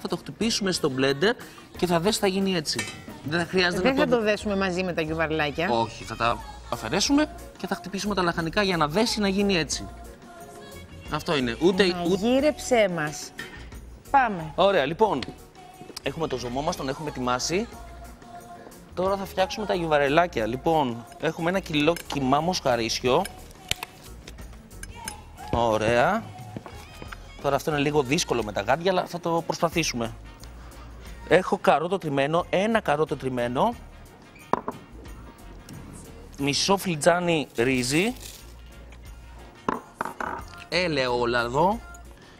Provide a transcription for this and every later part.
θα το χτυπήσουμε στο blender και θα δες θα γίνει έτσι. Δεν χρειάζεται Δεν να θα το δέσουμε μαζί με τα γιουβαρλάκια. Όχι, θα τα αφαιρέσουμε και θα χτυπήσουμε τα λαχανικά για να δέσει να γίνει έτσι. Αυτό είναι. Ούτε, ούτε... Γύρεψέ μας. Πάμε. Ωραία, λοιπόν. Έχουμε το ζωμό μας, τον έχουμε ετοιμάσει. Τώρα θα φτιάξουμε τα γιουβαρελάκια. Λοιπόν, έχουμε ένα κιλό κιμά μοσχαρίσιο. Ωραία. Τώρα αυτό είναι λίγο δύσκολο με τα γάντια, αλλά θα το προσπαθήσουμε. Έχω καρότο τριμμένο, ένα καρότο τριμμένο. Μισό φλιτζάνι ρύζι. Ελαιόλαδο.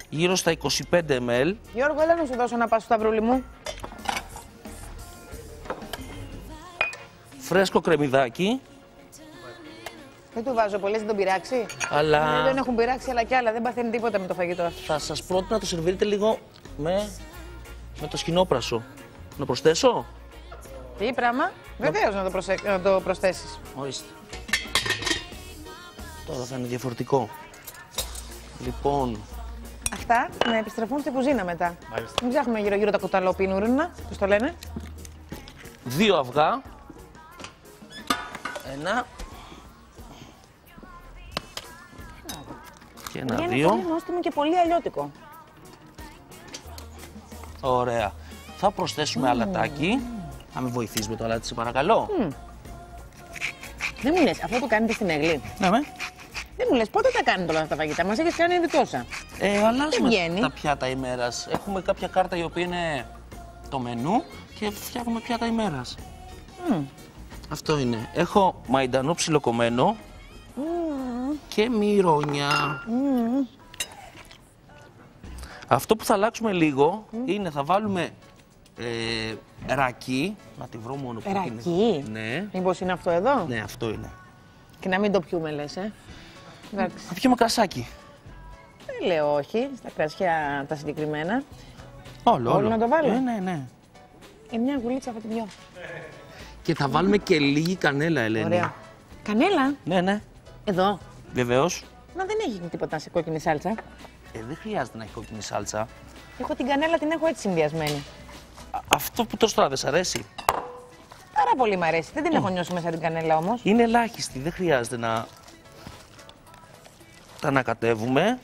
Γύρω στα 25 ml. Γιώργο, έλα να σου δώσω ένα πάσο σταυρούλι μου. Φρέσκο κρεμμυδάκι. Δεν του βάζω πολύ, δεν τον πειράξει. Αλλά Δεν έχουν πειράξει άλλα κι άλλα, δεν παθαίνει τίποτα με το φαγητό. θα σας πρότεινα να το σερβίρετε λίγο με, με το σκηνόπρασο. Να προσθέσω; Τι πράγμα, βεβαίως να το, προσε... να το προσθέσεις. Ορίστε. Τώρα θα είναι διαφορετικό. Λοιπόν, Αυτά να επιστρεφούν στην κουζίνα μετά. Μην ψάχνουμε γύρω-γύρω τα κουταλόπινουρνα, πώς το λένε. δύο αυγά. Ένα. Και ένα, Για είναι δύο. πολύ νόστιμο και πολύ αλλιώτικο. Ωραία. Θα προσθέσουμε αλατάκι. Θα με βοηθήσει με το αλάτι, σε παρακαλώ. Δεν μου λες, αυτό που κάνετε στην Εγλή. Ναι, με. Δεν μου λες, πότε τα κάνετε όλα αυτά τα φαγητά. Μας έχεις κάνει ήδη τόσα. Ε, αλλάζουμε βγαίνει. τα πιάτα ημέρας. Έχουμε κάποια κάρτα η οποία είναι το μενού και φτιάχνουμε πιάτα ημέρας. Αυτό είναι. Έχω μαϊντανό ψιλοκομμένο και μυρόνια. Αυτό που θα αλλάξουμε λίγο είναι θα βάλουμε ε, ρακί. Να τη βρω μόνο που είναι. Ρακί; Ναι, Μήπως είναι αυτό εδώ; ναι, αυτό είναι. Και να μην το πιούμε, λες, ε. Εντάξει. Θα πιούμε κρασάκι. Δεν λέω όχι, στα κρασιά τα συγκεκριμένα. Όλο, Όλο όλο. να το βάλω; Ναι, ναι, ναι. Ε, μια γουλίτσα από τη δυο. Και θα βάλουμε και λίγη κανέλα, Ελένη. Ωραία. Κανέλα, Ναι, ναι. εδώ. Βεβαίως. Μα δεν έχει τίποτα σε κόκκινη σάλτσα. Ε, δεν χρειάζεται να έχει κόκκινη σάλτσα. Εγώ την κανέλα την έχω έτσι συνδυασμένη. Α- αυτό που τόσο τώρα δεν σ' αρέσει; Πάρα πολύ μ' αρέσει. Δεν την έχω νιώσει μέσα την κανέλα όμως. Είναι ελάχιστη, δεν χρειάζεται να τα ανακατεύουμε.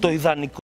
Το ιδανικό